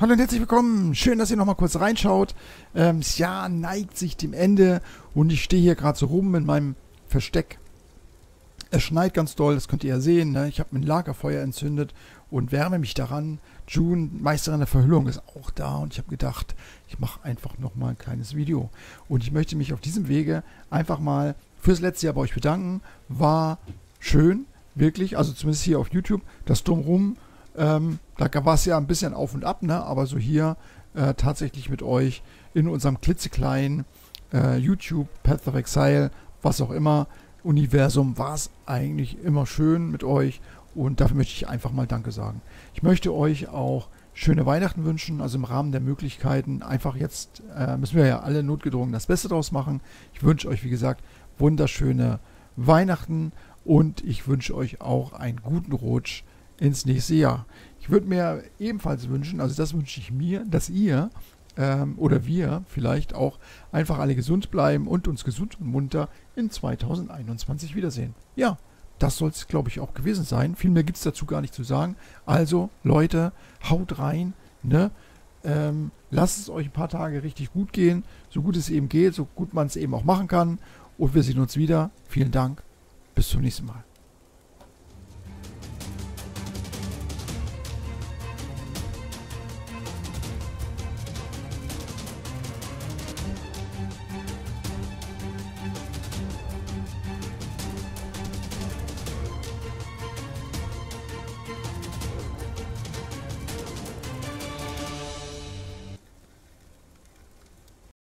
Hallo und herzlich willkommen. Schön, dass ihr nochmal kurz reinschaut. Ähm, das Jahr neigt sich dem Ende und ich stehe hier gerade so rum in meinem Versteck. Es schneit ganz doll, das könnt ihr ja sehen. Ne? Ich habe ein Lagerfeuer entzündet und wärme mich daran. June, Meisterin der Verhüllung, ist auch da und ich habe gedacht, ich mache einfach nochmal ein kleines Video. Und ich möchte mich auf diesem Wege einfach mal fürs letzte Jahr bei euch bedanken. War schön, wirklich, also zumindest hier auf YouTube, das Drumrum ähm, da war es ja ein bisschen auf und ab, ne? aber so hier äh, tatsächlich mit euch in unserem klitzekleinen äh, YouTube, Path of Exile, was auch immer, Universum, war es eigentlich immer schön mit euch und dafür möchte ich einfach mal Danke sagen. Ich möchte euch auch schöne Weihnachten wünschen, also im Rahmen der Möglichkeiten. Einfach jetzt äh, müssen wir ja alle notgedrungen das Beste draus machen. Ich wünsche euch, wie gesagt, wunderschöne Weihnachten und ich wünsche euch auch einen guten Rutsch ins nächste Jahr. Ich würde mir ebenfalls wünschen, also das wünsche ich mir, dass ihr ähm, oder wir vielleicht auch einfach alle gesund bleiben und uns gesund und munter in 2021 wiedersehen. Ja, das soll es, glaube ich, auch gewesen sein. Viel mehr gibt es dazu gar nicht zu sagen. Also, Leute, haut rein, ne? Ähm, lasst es euch ein paar Tage richtig gut gehen, so gut es eben geht, so gut man es eben auch machen kann. Und wir sehen uns wieder. Vielen Dank. Bis zum nächsten Mal.